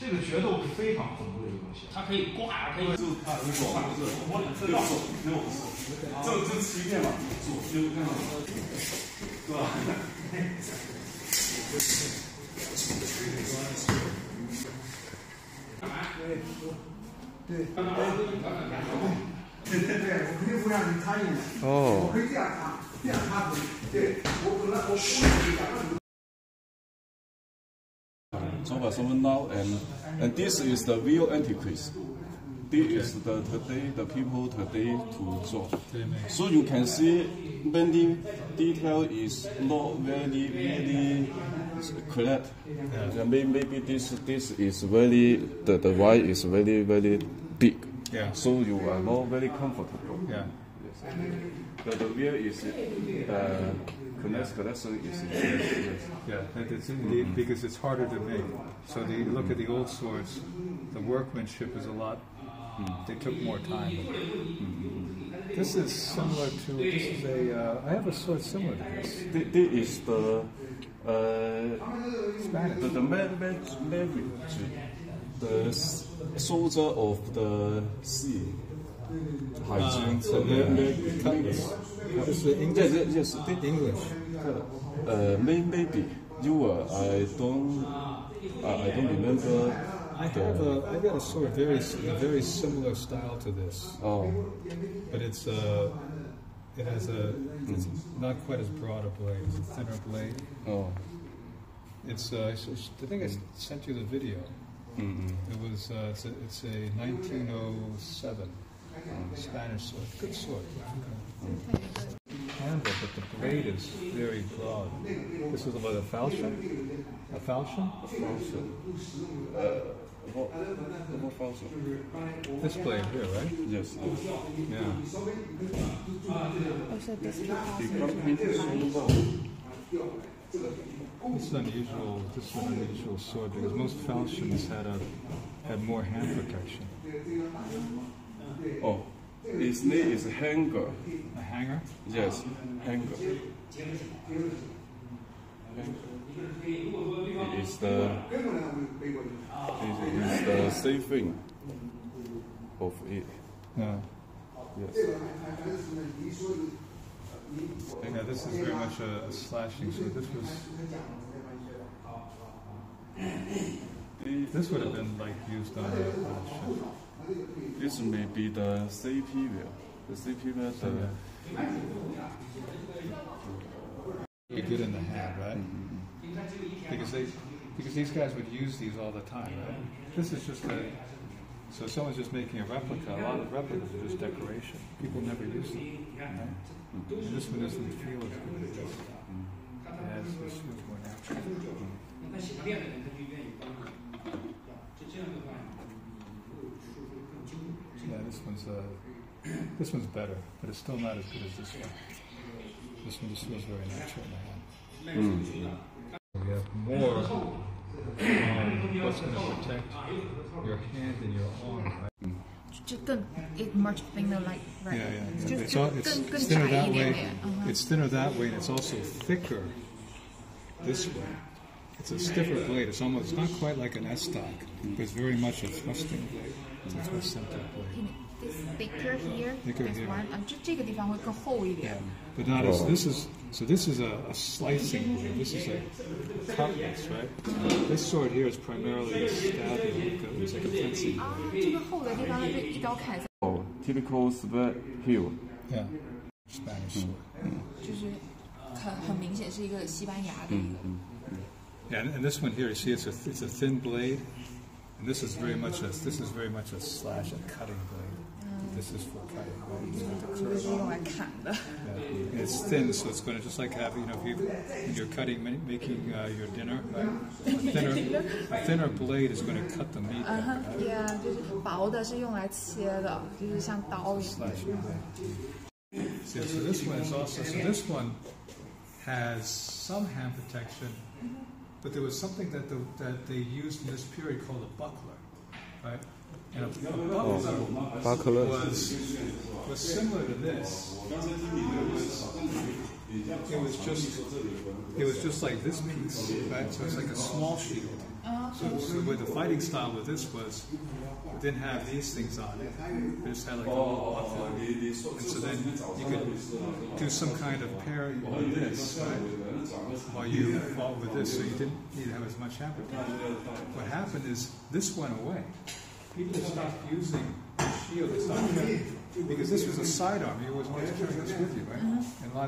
这个决斗是非常恐怖的一个东西。它可以挂，可以。就就吃遍嘛，左，看到？对吧？对。对。对对，我肯定不让你参与。哦。我可以这样插，这样插对。我本来我故意两个。About someone now, and and this is the real antichrist. This is the today the people today to draw. So you can see many detail is not very very correct. Yeah. Maybe, maybe this this is very the the white is very very big. Yeah. So you are not very comfortable. Yeah. Yes. The, the real is uh, connect connection is yes. Yeah, it's indeed because it's harder to make. So they look at the old swords, the workmanship is a lot. They took more time. This is similar to this is a. Uh, I have a sword similar to this. This, this is the uh, Spanish. the, the marriage, the soldier of the sea. 海军 the man, man, Cutlass. This the Yes, English. yes, yes. the- English. Uh, may, maybe you were. I don't. Uh, I don't remember. I have a. I got a sword very very similar style to this, Oh, but it's uh, it has a. It's not quite as broad a blade. It's a thinner blade. oh. It's. Uh, I think I sent you the video. It was. Uh, it's a. It's a 1907 Spanish sword. Good sword. Handle, but the blade is very broad. This is about a falchion. A falchion. What, what falchion? This blade here, right? Yes. yes. Yeah. Also, this It comes so long. This is unusual. This is an unusual sword because most falchions had a had more hand protection. Oh, its name is hanger. A hanger. Yes, hanger. It is the it is the same thing of it. Yeah. Yes. Yeah. This is very much a, a slashing So This was. This would have been like used on a, on a ship. This may be the C wheel. The C wheel. The, Be good in the hand, right? Mm-hmm. Because they, because these guys would use these all the time, right? This is just a. So someone's just making a replica. A lot of replicas are just decoration. People never use them. Right? And this one doesn't feel as good as this. It has this feels more natural. Yeah, this one's uh, this one's better, but it's still not as good as this one. This one just feels very natural in the hand. We have more what's going to protect your hand and your arm, right? It much thinner, like right. Yeah, yeah. yeah. It's, all, it's thinner that way. Uh -huh. It's thinner that way, and it's also thicker this way. It's a stiffer blade. It's almost it's not quite like an estoc, but it's very much a thrusting blade. It's a thrusting blade This thicker here, Thicker this here. one，啊，这这个地方会更厚一点。 But not as this is so. This is a, a slicing blade. This is a cutlass, right? This sword here is primarily a stabbing. It's like a fencing 啊 blade.，这个厚的地方，它就一刀砍下， oh, typical spread heel. Yeah, Spanish sword. 就是很很明显是一个西班牙的一个。 Yeah, and, and this one here, you see, it's a it's a thin blade, and this is very much a this is very much a slash, a cutting blade. This is for cutting. Right? 这个是用来砍的。 Yeah. And it's thin, so it's going to just like have you know if you when you're cutting ma- making uh, your dinner, right? A thinner a thinner blade is going to cut the meat. 嗯 better, 哼 right? ，yeah，就是薄的是用来切的，就是像刀一样。 Slash your blade. So, so this one is also so this one has some hand protection, but there was something that the, that they used in this period called a buckler, right? Buckler Buckler. was was similar to this. It was just it was just like this piece, right? So it's like a small shield, Oh, So, so the fighting style with this was, it didn't have these things on it. It just had like a little buffalo. And so then you could do some kind of parry on this, right? While you fought with this, so you didn't need to have as much appetite. What happened is this went away. People stopped using the shield. They stopped because this was a sidearm. You always wanted to carry this with you, right? Uh-huh. And a lot of